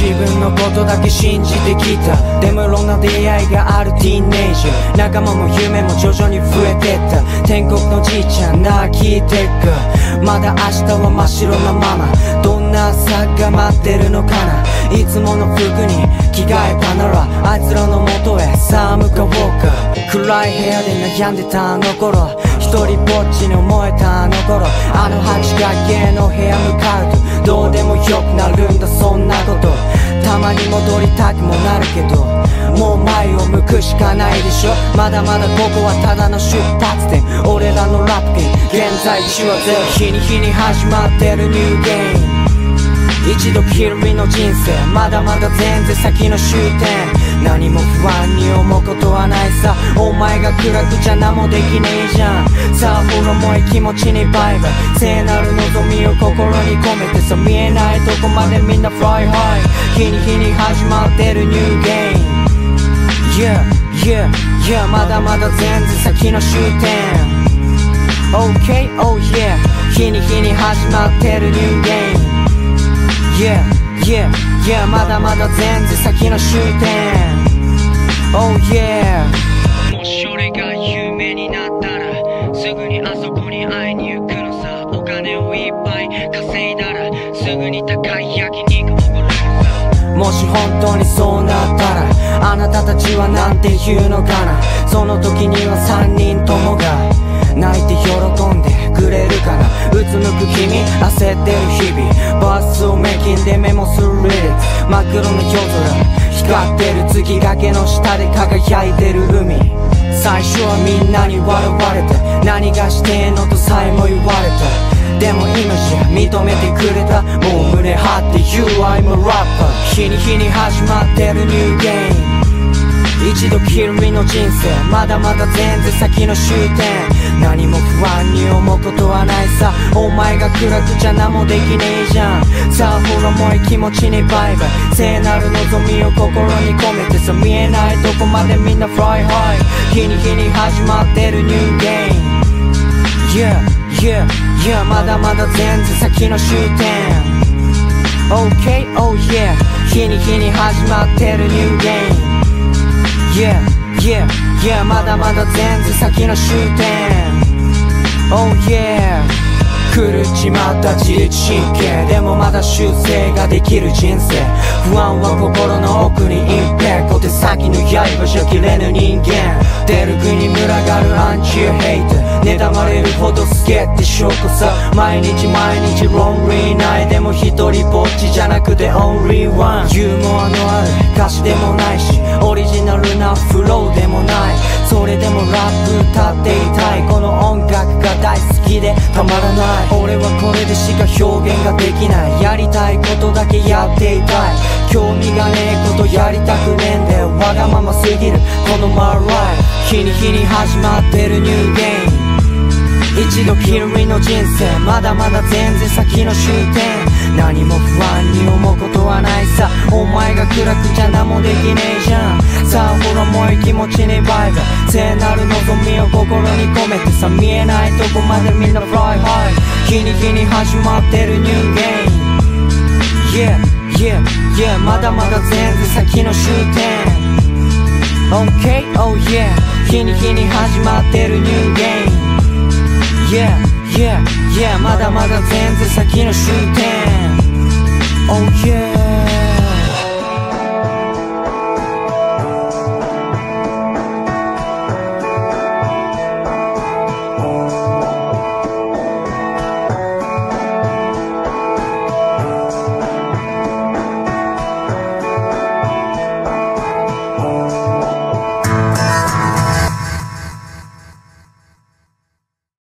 自分のことだけ信じてきた。でもいろんな出会いがあるティーンエイジャー。仲間も夢も徐々に増えてった。天国のじいちゃん泣きてくまだ明日は真っ白なまま。どんな朝が待ってるのかな。いつもの服に着替えたなら。あいつらの元へさあ向かおうか暗い部屋で悩んでたあの頃。一人ぼっちに思えたあの頃。あの八角形の部屋向かうとどうでもよくなるんだそんなこと。たまに戻りたくもなるけどもう前を向くしかないでしょ。まだまだここはただの出発点。俺らのラップゲーム現在地はゼロ日に日に始まってるニューゲーム。一度きりの人生まだまだ全然先の終点。何も不安に思うことはないさ。お前が暗くじゃ何もできねえじゃん。さあほらもう気持ちにバイバイ。聖なる望みを心に込めてさ。見えないとこまでみんな fly high。日に日に始まってるニューゲーム Yeah, yeah, yeah まだまだ全然先の終点。OK, oh yeah 日に日に始まってるニューゲーム Yeah, yeah, yeah まだまだ全然先の終点。Oh yeah. もし俺が有名になったらすぐにあそこに会いに行くのさ。お金をいっぱい稼いだらすぐに高い焼肉おごるのさ。もし本当にそうなったらあなたたちはなんて言うのかな？その時には3人ともが泣いて喜んでくれるかな？うつむく君焦ってる日々。バスをメキンでメモするリリック真っ黒な夜空光ってる。月崖の下で輝いてる海。最初はみんなに笑われて何がしてんのとさえも言われたでも今じゃ認めてくれた。もう胸張って Yo I'm a rapper 日に日に始まってる new game 一度きりの人生まだまだ全然先の終点。何も不安に思うことはないさ。お前が暗くじゃ何もできねえじゃん。さあほらもう気持ちにバイバイ。聖なる望みを心に込めてさ見えないとこまでみんな fly high。日に日に始まってる new game。Yeah, yeah, yeah まだまだ全然先の終点。OK, oh yeah 日に日に始まってるニューゲーム。Yeah, yeah, yeah まだまだ全然先の終点。Oh yeah 狂っちまった自律神経。でもまだ修正ができる人生。不安は心の奥に隠蔽小手先の刃じゃ切れぬ人間。出る国群がるアンチヘイト。妬まれるほど好きって証拠さ。毎日毎日ロンリーないでも一人ぼっちじゃなくてオンリーワンユーモアのある歌詞でもないしオリジナルなフローでもない。それでもラップ歌っていたい。この音楽が大好きでたまらない。俺はこれでしか表現ができない。やりたいことだけやっていたい。興味がねえことやりたくねえんだよ。わがまますぎる。この My life 日に日に始まってる new game。一度きりの人生。まだまだ全然先の終点。何も不安に思うことはないさ。お前が暗くじゃ何もできねえじゃん。さあほらもう気持ちにバイバイ。聖なる望みを心に込めてさ。見えないとこまでみんな fly high。日に日に始まってるニューゲーム。Yeah, yeah, yeah まだまだ全然先の終点。OK, oh yeah 日に日に始まってるニューゲーム Yeah, yeah, yeah まだまだ全然先の終点。Oh yeah